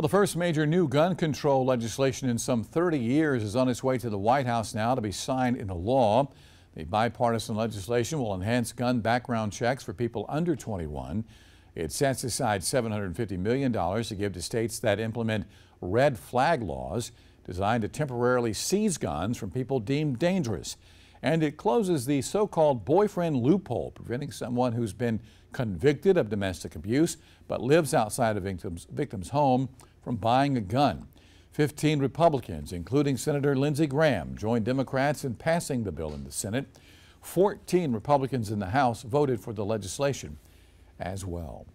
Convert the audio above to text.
Well, the first major new gun control legislation in some 30 years is on its way to the White House now to be signed into law. The bipartisan legislation will enhance gun background checks for people under 21. It sets aside $750 million to give to states that implement red flag laws designed to temporarily seize guns from people deemed dangerous. And it closes the so-called boyfriend loophole, preventing someone who's been convicted of domestic abuse but lives outside a victim's, victim's home from buying a gun. 15 Republicans, including Senator Lindsey Graham, joined Democrats in passing the bill in the Senate. 14 Republicans in the House voted for the legislation as well.